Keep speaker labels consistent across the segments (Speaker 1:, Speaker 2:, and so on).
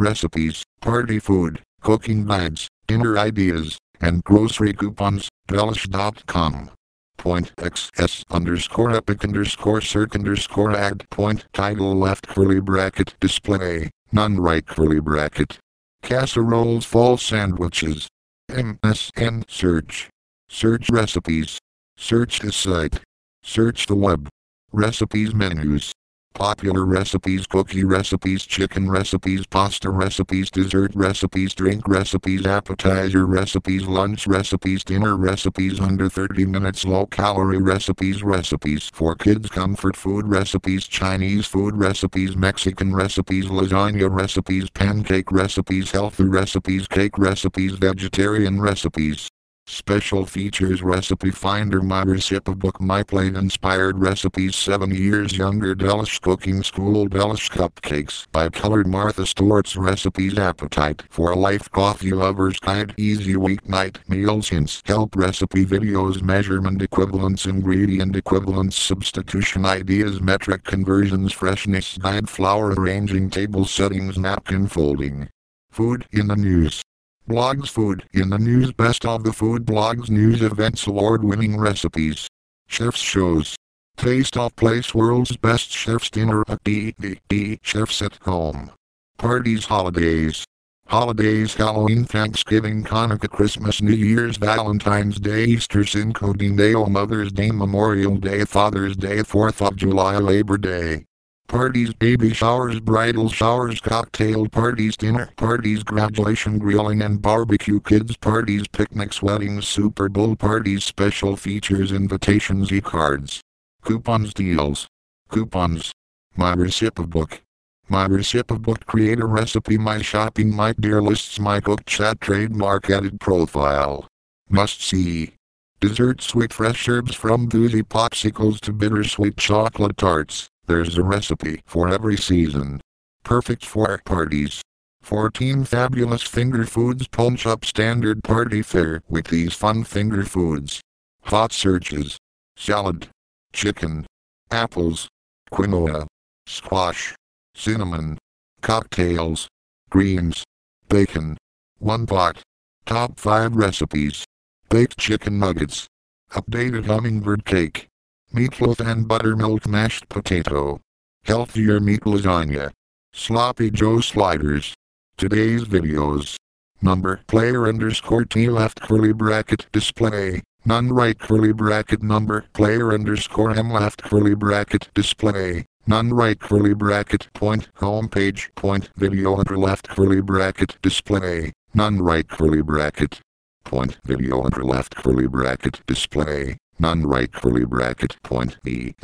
Speaker 1: recipes, party food, cooking guides, dinner ideas, and grocery coupons, delish.com. Point XS underscore epic underscore circ underscore ad point title left curly bracket display, none right curly bracket. Casseroles fall sandwiches. MSN search. Search recipes. Search the site. Search the web. Recipes menus. Popular recipes, cookie recipes, chicken recipes, pasta recipes, dessert recipes, drink recipes, appetizer recipes, lunch recipes, dinner recipes, under 30 minutes low calorie recipes, recipes for kids, comfort food recipes, Chinese food recipes, Mexican recipes, lasagna recipes, pancake recipes, healthy recipes, cake recipes, vegetarian recipes. Special features Recipe Finder My Recipe Book My Plate Inspired Recipes 7 Years Younger Delish Cooking School Delish Cupcakes by Colored Martha Stewart's Recipes Appetite for Life Coffee Lover's Guide Easy Weeknight Meals Hints Help Recipe Videos Measurement Equivalents Ingredient Equivalents Substitution Ideas Metric Conversions Freshness Guide Flour Arranging Table Settings Napkin Folding Food in the News Blogs Food in the News Best of the Food Blogs News Events Award Winning Recipes. Chef's Shows. Taste of Place World's Best Chef's Dinner at DDD Chefs at Home. Parties Holidays. Holidays Halloween Thanksgiving Hanukkah Christmas New Year's Valentine's Day Easter Cinco de Mayo Mother's Day Memorial Day Father's Day 4th of July Labor Day parties, baby showers, bridal showers, cocktail parties, dinner parties, graduation grilling and barbecue, kids parties, picnics, weddings, Super Bowl parties, special features, invitations, e-cards, coupons, deals, coupons, my recipe book. My recipe book create a recipe my shopping my dear lists my cook chat trademark edit profile. Must see. Desserts with fresh herbs from boozy popsicles to bittersweet chocolate tarts. There's a recipe for every season. Perfect for parties. 14 fabulous finger foods punch up standard party fare with these fun finger foods. Hot searches. Salad. Chicken. Apples. Quinoa. Squash. Cinnamon. Cocktails. Greens. Bacon. One pot. Top 5 recipes. Baked chicken nuggets. Updated hummingbird cake meatloaf and buttermilk mashed potato. Healthier meat lasagna. Sloppy Joe sliders. Today's videos. Number player underscore T left curly bracket display. None right curly bracket number player underscore M left curly bracket display. None right curly bracket point home page point video under left curly bracket display. None right curly bracket point video under left curly bracket display non-right curly bracket point b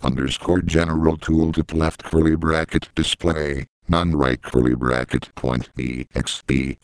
Speaker 1: underscore general tool tooltip left curly bracket display non-right curly bracket point b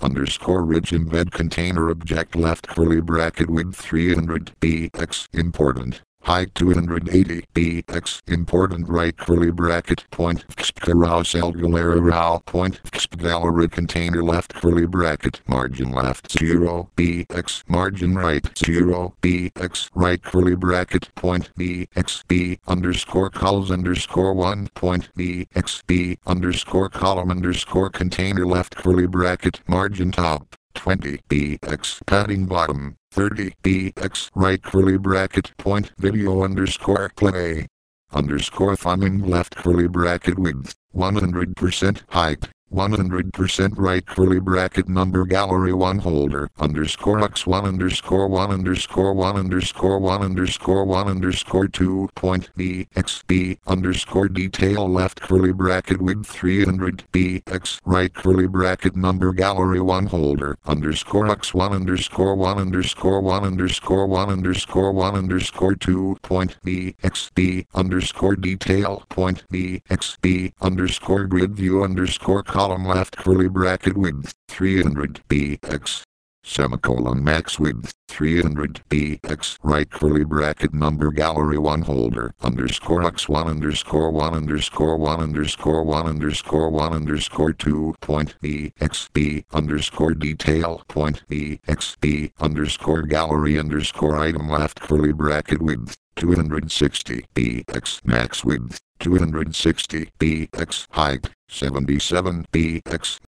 Speaker 1: underscore ridge embed container object left curly bracket width 300 b x important height 280 bx important right curly bracket point xpkarao cellular row point gallery container left curly bracket margin left 0 bx margin right 0 bx right curly bracket point bx b underscore calls underscore 1 point bx b underscore column underscore container left curly bracket margin top 20 bx padding bottom 30 bx right curly bracket point video underscore play. Underscore thumbing left curly bracket width. 100% height 100% right curly bracket number gallery 1 holder underscore x1 underscore 1 underscore 1 underscore 1 underscore 1 underscore 2 point b x b underscore detail left curly bracket width 300 b x right curly bracket number gallery 1 holder underscore x1 underscore 1 underscore 1 underscore 1 underscore 1 underscore 2 point b x b underscore detail point b x b underscore grid view underscore column left curly bracket width 300 bx semicolon max width 300 bx right curly bracket number gallery 1 holder underscore x1 underscore 1 underscore 1 underscore 1 underscore 1 underscore 2 point bxb underscore detail point bxb underscore gallery underscore item left curly bracket width 260 bx max width 260 bx height 77 bx